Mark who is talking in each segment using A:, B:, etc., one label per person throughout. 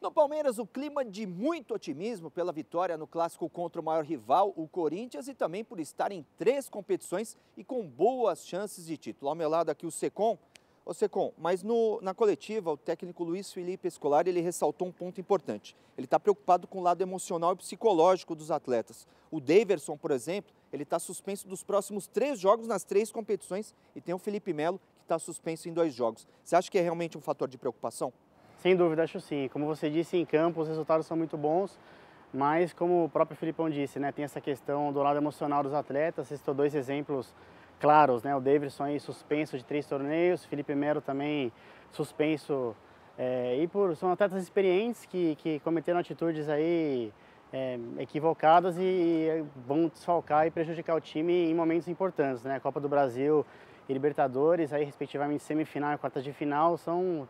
A: No Palmeiras, o clima de muito otimismo pela vitória no clássico contra o maior rival, o Corinthians, e também por estar em três competições e com boas chances de título. Ao meu lado aqui o Secom. Ô Secom, mas no, na coletiva, o técnico Luiz Felipe Escolar, ele ressaltou um ponto importante. Ele está preocupado com o lado emocional e psicológico dos atletas. O Daverson, por exemplo, ele está suspenso dos próximos três jogos nas três competições e tem o Felipe Melo, que está suspenso em dois jogos. Você acha que é realmente um fator de preocupação?
B: Sem dúvida, acho sim. Como você disse, em campo os resultados são muito bons, mas como o próprio Filipão disse, né, tem essa questão do lado emocional dos atletas. Citou dois exemplos claros, né? O Davidson aí suspenso de três torneios, Felipe Melo também suspenso. É, e por, são atletas experientes que, que cometeram atitudes aí é, equivocadas e vão desfalcar e prejudicar o time em momentos importantes, né? Copa do Brasil e Libertadores, aí respectivamente semifinal e quartas de final, são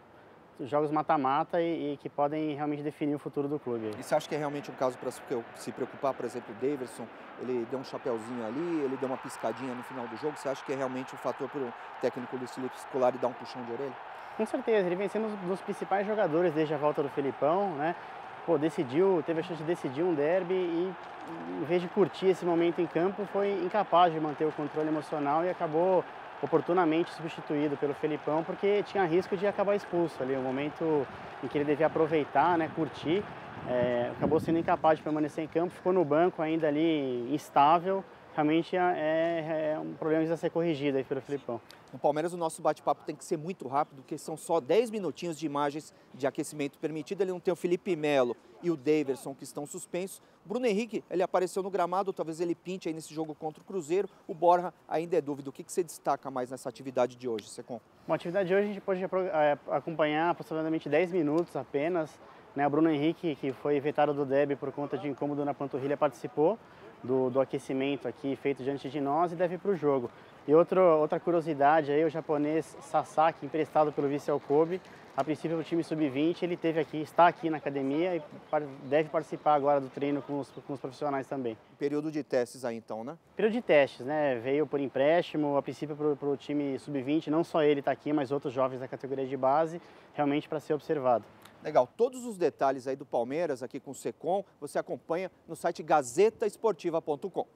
B: jogos mata-mata e, e, que podem realmente definir o futuro do clube.
A: E você acha que é realmente um caso para se preocupar, por exemplo, o Davidson, ele deu um chapéuzinho ali, ele deu uma piscadinha no final do jogo, você acha que é realmente um fator para o técnico Luiz Felipe Scolari dar um puxão de orelha?
B: Com certeza, ele vem sendo um dos principais jogadores desde a volta do Felipão, né? Pô, decidiu, teve a chance de decidir um derby e em vez de curtir esse momento em campo, foi incapaz de manter o controle emocional e acabou oportunamente substituído pelo Felipão, porque tinha risco de acabar expulso ali, o momento em que ele devia aproveitar, né, curtir, é, acabou sendo incapaz de permanecer em campo, ficou no banco ainda ali instável, realmente é, é, é um problema a ser corrigido aí pelo Filipão.
A: No Palmeiras, o nosso bate-papo tem que ser muito rápido, porque são só 10 minutinhos de imagens de aquecimento permitido. Ele não tem o Felipe Melo e o Daverson, que estão suspensos. Bruno Henrique, ele apareceu no gramado, talvez ele pinte aí nesse jogo contra o Cruzeiro. O Borja ainda é dúvida. O que, que você destaca mais nessa atividade de hoje, Secom?
B: Uma atividade de hoje a gente pode é, acompanhar aproximadamente 10 minutos apenas. Né? O Bruno Henrique, que foi vetado do DEB por conta de incômodo na panturrilha, participou do, do aquecimento aqui feito diante de nós e deve ir para o jogo. E outro, outra curiosidade aí, o japonês Sasaki, emprestado pelo Vice Kobe, a princípio o time sub-20, ele teve aqui, está aqui na academia e deve participar agora do treino com os, com os profissionais também.
A: Período de testes aí então, né?
B: Período de testes, né? Veio por empréstimo, a princípio para o time sub-20, não só ele está aqui, mas outros jovens da categoria de base, realmente para ser observado.
A: Legal, todos os detalhes aí do Palmeiras aqui com o Secom, você acompanha no site gazetaesportiva.com.